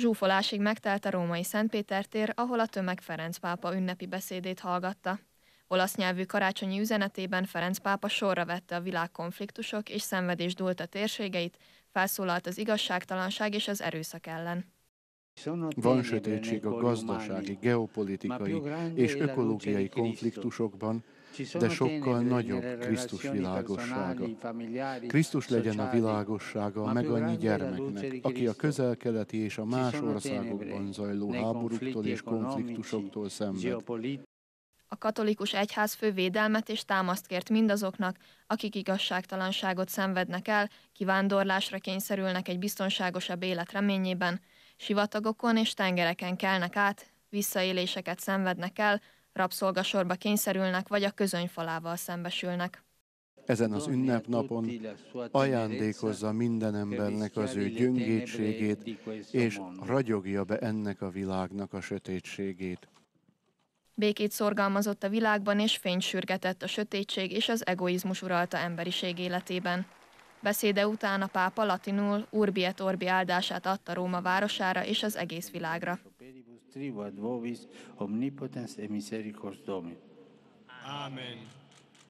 Zsúfolásig megtelt a római Szentpéter tér, ahol a tömeg Ferenc pápa ünnepi beszédét hallgatta. Olasz nyelvű karácsonyi üzenetében Ferenc pápa sorra vette a világ konfliktusok és szenvedés dúlt a térségeit, felszólalt az igazságtalanság és az erőszak ellen. Van sötétség a gazdasági, geopolitikai és ökológiai konfliktusokban, de sokkal nagyobb Krisztus világossága. Krisztus legyen a világossága meg annyi gyermeknek, aki a közel-keleti és a más országokban zajló háborúktól és konfliktusoktól szenved. A katolikus egyház fő védelmet és támaszt kért mindazoknak, akik igazságtalanságot szenvednek el, kivándorlásra kényszerülnek egy biztonságosabb élet reményében, sivatagokon és tengereken kelnek át, visszaéléseket szenvednek el, rabszolgasorba kényszerülnek, vagy a közönyfalával szembesülnek. Ezen az ünnepnapon ajándékozza minden embernek az ő gyöngétségét, és ragyogja be ennek a világnak a sötétségét. Békét szorgalmazott a világban, és fényt sürgetett a sötétség és az egoizmus uralta emberiség életében. Beszéde után a pápa latinul Urbi et Orbi áldását adta Róma városára és az egész világra. Amen.